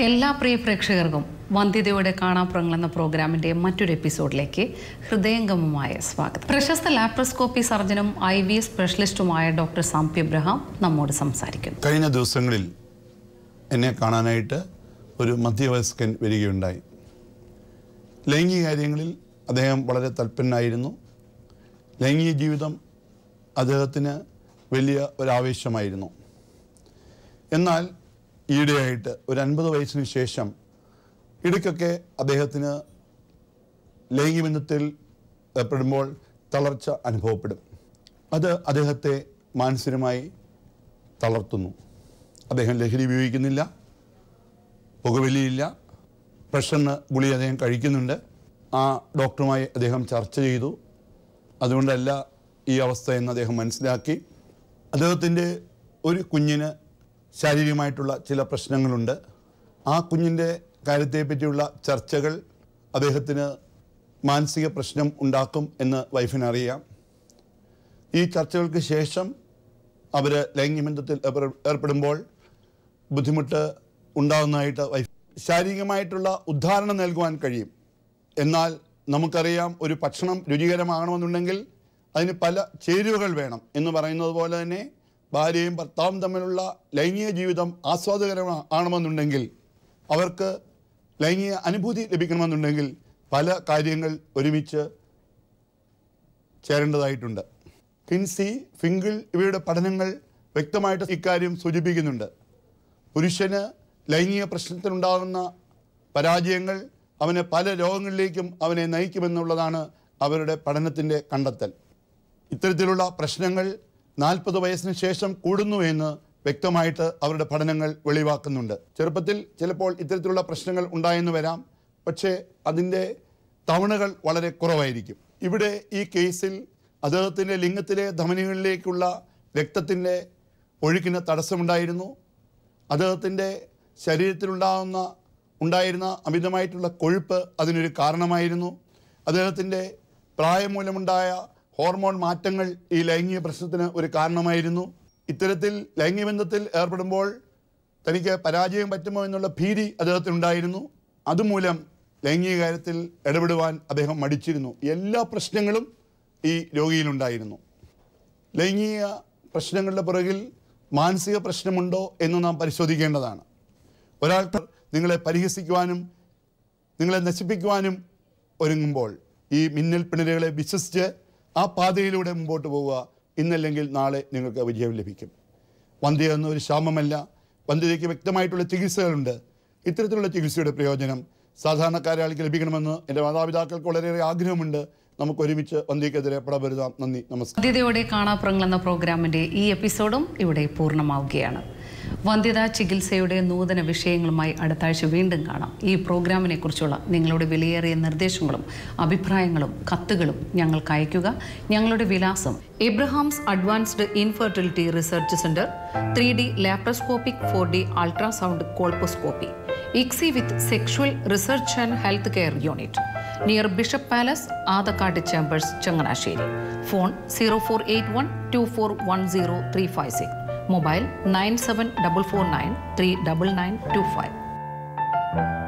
എല്ലാ പ്രിയ പ്രേക്ഷകർക്കും വന്ധ്യതയോടെ കാണാപ്പുറങ്ങൾ എന്ന പ്രോഗ്രാമിന്റെ മറ്റൊരു എപ്പിസോഡിലേക്ക് ഹൃദയംഗമമായ സ്വാഗതം. പ്രശസ്ത ലാപ്രോസ്കോപ്പി സർജനും ഐ വി എസ് സ്പെഷ്യലിസ്റ്റുമായ ഡോക്ടർ സാംപി എബ്രഹാം നമ്മോട് സംസാരിക്കുന്നു. കഴിഞ്ഞ ദിവസങ്ങളിൽ എന്നെ കാണാനായിട്ട് ഒരു മധ്യവയസ്കൻ വരികയുണ്ടായി. ലൈംഗിക കാര്യങ്ങളിൽ അദ്ദേഹം വളരെ തൽപ്പന്നായിരുന്നു ലൈംഗിക ജീവിതം അദ്ദേഹത്തിന് വലിയ ഒരാവേശമായിരുന്നു എന്നാൽ ഈയിടെയായിട്ട് ഒരു അൻപത് വയസ്സിന് ശേഷം ഇടയ്ക്കൊക്കെ അദ്ദേഹത്തിന് ലൈംഗികബന്ധത്തിൽ ഏർപ്പെടുമ്പോൾ തളർച്ച അനുഭവപ്പെടും. അത് അദ്ദേഹത്തെ മാനസികമായി തളർത്തുന്നു. അദ്ദേഹം ലഹരി ഉപയോഗിക്കുന്നില്ല പുകവലിയില്ല പ്രഷറിന് ഗുളി അദ്ദേഹം കഴിക്കുന്നുണ്ട്. ആ ഡോക്ടറുമായി അദ്ദേഹം ചർച്ച ചെയ്തു. അതുകൊണ്ടല്ല ഈ അവസ്ഥ എന്ന് അദ്ദേഹം മനസ്സിലാക്കി. അദ്ദേഹത്തിന്റെ ഒരു കുഞ്ഞിന് ശാരീരികമായിട്ടുള്ള ചില പ്രശ്നങ്ങളുണ്ട്. ആ കുഞ്ഞിന്റെ കാര്യത്തെ പറ്റിയുള്ള ചർച്ചകൾ അദ്ദേഹത്തിന് മാനസിക പ്രശ്നം ഉണ്ടാക്കും എന്ന് വൈഫിനറിയാം. ഈ ചർച്ചകൾക്ക് ശേഷം അവർ ലൈംഗിക ബന്ധത്തിൽ ഏർപ്പെടുമ്പോൾ ബുദ്ധിമുട്ട് ഉണ്ടാകുന്നതായിട്ട് വൈഫ് ശാരീരികമായിട്ടുള്ള ഉദ്ധാരണം നൽകുവാൻ കഴിയും. എന്നാൽ നമുക്കറിയാം ഒരു ഭക്ഷണം രുചികരമാകണമെന്നുണ്ടെങ്കിൽ അതിന് പല ചേരുവകൾ വേണം എന്ന് പറയുന്നത് പോലെ തന്നെ ഭാര്യയും ഭർത്താവും തമ്മിലുള്ള ലൈംഗിക ജീവിതം ആസ്വാദകരമാണെന്നുണ്ടെങ്കിൽ അവർക്ക് ലൈംഗിക അനുഭൂതി ലഭിക്കണമെന്നുണ്ടെങ്കിൽ പല കാര്യങ്ങൾ ഒരുമിച്ച് ചേരേണ്ടതായിട്ടുണ്ട്. കിൻസി ഫിങ്കിൾ ഇവയുടെ പഠനങ്ങൾ വ്യക്തമായിട്ട് ഇക്കാര്യം സൂചിപ്പിക്കുന്നുണ്ട്. പുരുഷന് ലൈംഗിക പ്രശ്നത്തിനുണ്ടാകുന്ന പരാജയങ്ങൾ അവനെ പല രോഗങ്ങളിലേക്കും അവനെ നയിക്കുമെന്നുള്ളതാണ് അവരുടെ പഠനത്തിന്റെ കണ്ടെത്തൽ. ഇത്തരത്തിലുള്ള പ്രശ്നങ്ങൾ നാൽപ്പത് വയസ്സിന് ശേഷം കൂടുന്നു എന്ന് വ്യക്തമായിട്ട് അവരുടെ പഠനങ്ങൾ വെളിവാക്കുന്നുണ്ട്. ചെറുപ്പത്തിൽ ചിലപ്പോൾ ഇത്തരത്തിലുള്ള പ്രശ്നങ്ങൾ ഉണ്ടായെന്ന് വരാം. പക്ഷേ അതിന്റെ തവണകൾ വളരെ കുറവായിരിക്കും. ഇവിടെ ഈ കേസിൽ അദ്ദേഹത്തിന്റെ ലിംഗത്തിലെ ധമനികളിലേക്കുള്ള രക്തത്തിന്റെ ഒഴുക്കിന് തടസ്സമുണ്ടായിരുന്നു. അദ്ദേഹത്തിന്റെ ശരീരത്തിലുണ്ടാകുന്ന ഉണ്ടായിരുന്ന അമിതമായിട്ടുള്ള കൊഴുപ്പ് അതിനൊരു കാരണമായിരുന്നു. അദ്ദേഹത്തിന്റെ പ്രായം മൂലമുണ്ടായ ഹോർമോൺ മാറ്റങ്ങൾ ഈ ലൈംഗിക പ്രശ്നത്തിന് ഒരു കാരണമായിരുന്നു. ഇത്തരത്തിൽ ലൈംഗിക ബന്ധത്തിൽ ഏർപ്പെടുമ്പോൾ തനിക്ക് പരാജയം പറ്റുമോ എന്നുള്ള ഭീതി അദ്ദേഹത്തിനുണ്ടായിരുന്നു അതുമൂലം ലൈംഗിക കാര്യത്തിൽ ഇടപെടുവാൻ അദ്ദേഹം മടിച്ചിരുന്നു. എല്ലാ പ്രശ്നങ്ങളും ഈ രോഗിയിലുണ്ടായിരുന്നു. ലൈംഗിക പ്രശ്നങ്ങളുടെ പുറകിൽ മാനസിക പ്രശ്നമുണ്ടോ എന്ന് നാം പരിശോധിക്കേണ്ടതാണ്. ഒരാൾക്ക് നിങ്ങളെ പരിഹസിക്കുവാനും നിങ്ങളെ നശിപ്പിക്കുവാനും ഒരുങ്ങുമ്പോൾ ഈ മിന്നൽ പിണരുകളെ വിശ്വസിച്ച് ആ പാതയിലൂടെ മുമ്പോട്ട് പോവുക. ഇന്നല്ലെങ്കിൽ നാളെ നിങ്ങൾക്ക് വിജയം ലഭിക്കും. വന്ധ്യ എന്ന ഒരു ശാമമല്ല വന്ധ്യതയ്ക്ക് വ്യക്തമായിട്ടുള്ള ചികിത്സകളുണ്ട്. ഇത്തരത്തിലുള്ള ചികിത്സയുടെ പ്രയോജനം സാധാരണക്കാരാൾക്ക് ലഭിക്കണമെന്ന് എന്റെ മാതാപിതാക്കൾക്ക് വളരെയേറെ ആഗ്രഹമുണ്ട്. നമുക്ക് ഒരുമിച്ച് വന്ധ്യക്കെതിരെ പടപരുതാം. നന്ദി. നമസ്കാരം. വന്ധ്യതയോടെ കാണാപ്പുറങ്ങൾ എന്ന പ്രോഗ്രാമിന്റെ ഈ എപ്പിസോഡും ഇവിടെ പൂർണമാവുകയാണ്. വന്ധ്യതാ ചികിത്സയുടെ നൂതന വിഷയങ്ങളുമായി അടുത്ത ആഴ്ച വീണ്ടും കാണാം. ഈ പ്രോഗ്രാമിനെ കുറിച്ചുള്ള നിങ്ങളുടെ വിലയേറിയ നിർദ്ദേശങ്ങളും അഭിപ്രായങ്ങളും കത്തുകളും ഞങ്ങൾക്ക് അയയ്ക്കുക. ഞങ്ങളുടെ വിലാസം Abraham's advanced infertility research centre three D laparoscopic four D ultrasound colposcopy ICSI with sexual research and health care unit near bishop palace Adakkat chambers Changanassery. Phone zero four eight one two four one zero three five six. mobile 97449 39925.